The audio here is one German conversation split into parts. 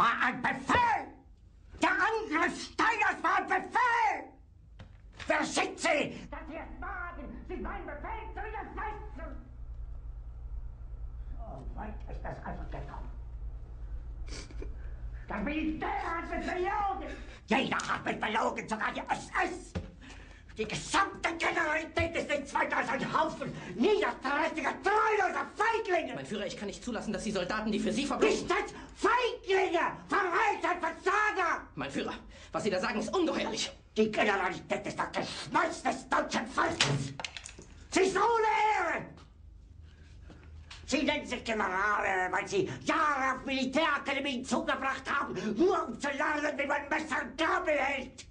war ein Befehl! Der Angriff Steiners war ein Befehl! Wer sind Sie, dass Sie es wagen, sich meinen Befehl zu widersetzen? So weit ist das also gekommen. Das Militär hat mich belogen! Jeder hat mich belogen, sogar die SS! Die gesamte Generalität ist nichts weiter als ein Haufen niederträchtiger, treuloser Feiglinge! Mein Führer, ich kann nicht zulassen, dass die Soldaten, die für Sie verbringen... Verreiter, Versager! Mein Führer, was Sie da sagen, ist ungeheuerlich. Die Generalität ist das Geschmolz des deutschen Volkes! Sie ist ohne Ehre! Sie nennen sich Generale, weil Sie Jahre auf Militärakademien zugebracht haben, nur um zu lernen, wie man Messer und Gabel hält!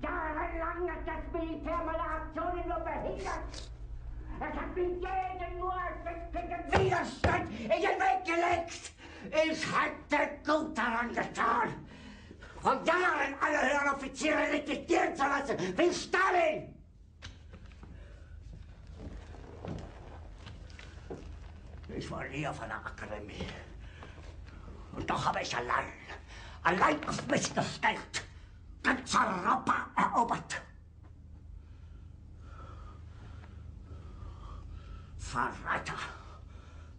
Jahrelang hat das Militär meine Aktionen nur behindert! Es hat mir jeden nur ersichtlichen Widerstand in den Weg gelegt! Ich hätte gut daran getan, von Jahren alle höheren Offiziere liquidieren zu lassen, wie Stalin! Ich war nie auf einer Akademie. Und doch habe ich allein, allein auf mich gestellt, ganz Europa erobert. Verräter!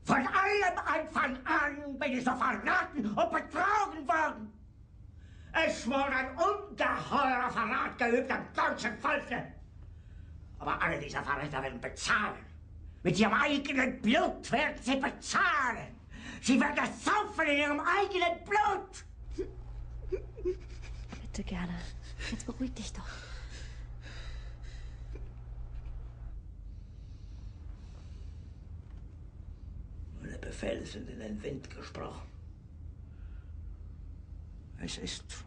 Von allem Anfang an bin ich so verraten und betrogen worden. Es wurde ein ungeheurer Verrat geübt am deutschen Volke. Aber alle diese Verräter werden bezahlen. Mit ihrem eigenen Blut werden sie bezahlen. Sie werden es saufen in ihrem eigenen Blut. Bitte gerne. Jetzt beruhig dich doch. Meine Befehle sind in den Wind gesprochen. Es ist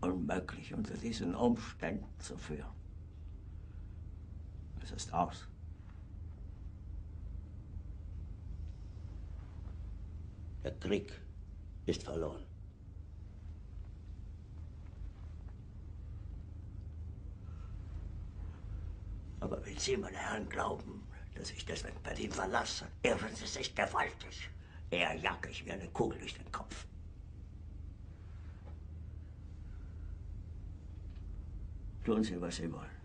unmöglich, unter diesen Umständen zu führen. Es ist aus. Der Krieg ist verloren. Aber wenn Sie, meine Herren, glauben, dass ich deswegen Berlin verlasse, irren Sie sich gewaltig. Eher jage ich mir eine Kugel durch den Kopf. Tun Sie, was Sie wollen.